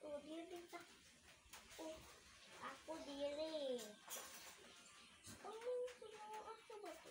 Oh, diri ta. Oh, ako diri. Oh, sumo ako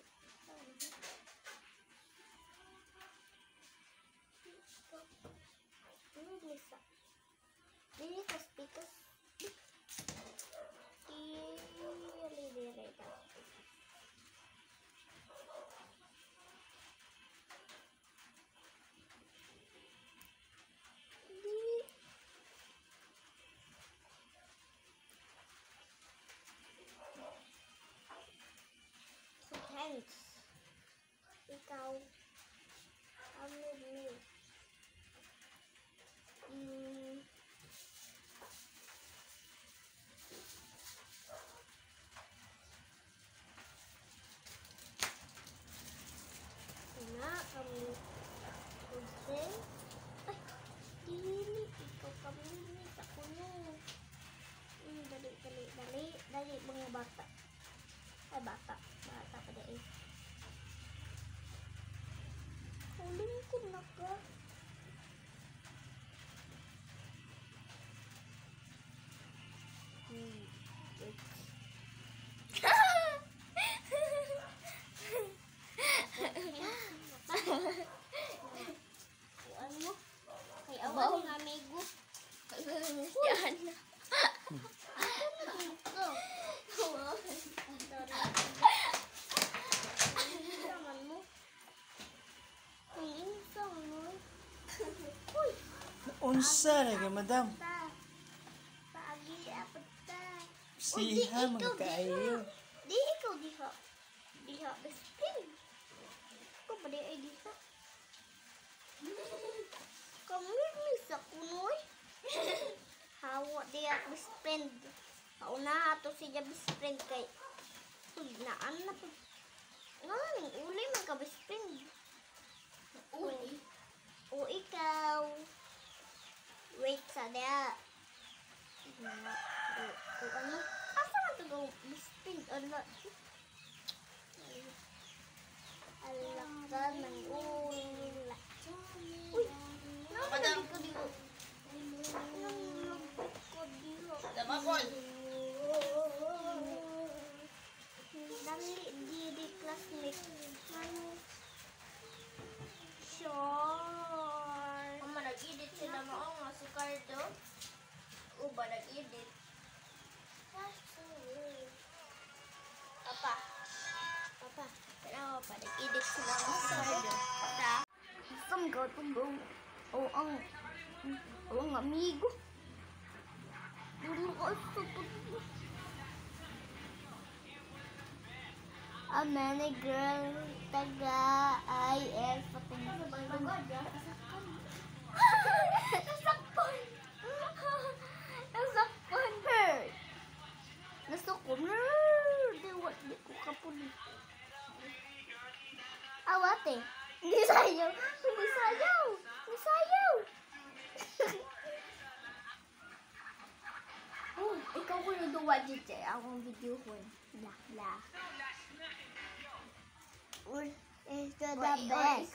Unsa na ka, madam? Ta. Paagi apat ta. Siha, mga kaayo. Di ikaw diha. Diha best friend. Ikaw ba di ay diha? Kami ni sa kunoy. Hawa diha best friend. Pauna ato siya best friend kay naan na po. ada. Ini, ini, ini. Asal tu kau mesti ada nak. Ito bro? O ang... O ang amigo. Duro ka sa tuto. A many girl taga IS patungo. Nasakpan! Nasakpan! Hurt! Nasakpan! Wa- di ko. Ni sa'yo. Ni sa'yo. Ni sa'yo. oh, ikaw ko nagawa dito. Akong video ko. Lah, lah. Or, ito the best.